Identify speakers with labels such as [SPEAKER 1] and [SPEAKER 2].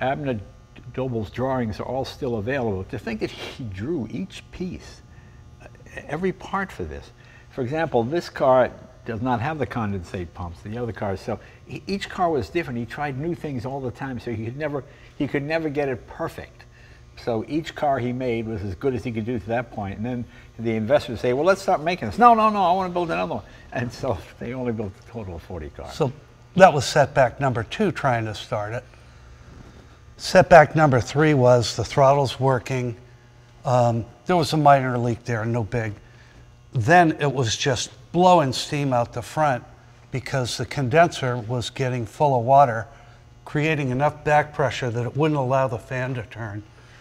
[SPEAKER 1] Abner Doble's drawings are all still available. To think that he drew each piece, uh, every part for this. For example, this car does not have the condensate pumps. The other cars, so each car was different. He tried new things all the time, so he could never he could never get it perfect. So each car he made was as good as he could do to that point. And then the investors say, "Well, let's start making this." No, no, no. I want to build another one. And so they only built a total of 40 cars.
[SPEAKER 2] So that was setback number two, trying to start it. Setback number three was the throttle's working. Um, there was a minor leak there, no big. Then it was just blowing steam out the front because the condenser was getting full of water, creating enough back pressure that it wouldn't allow the fan to turn.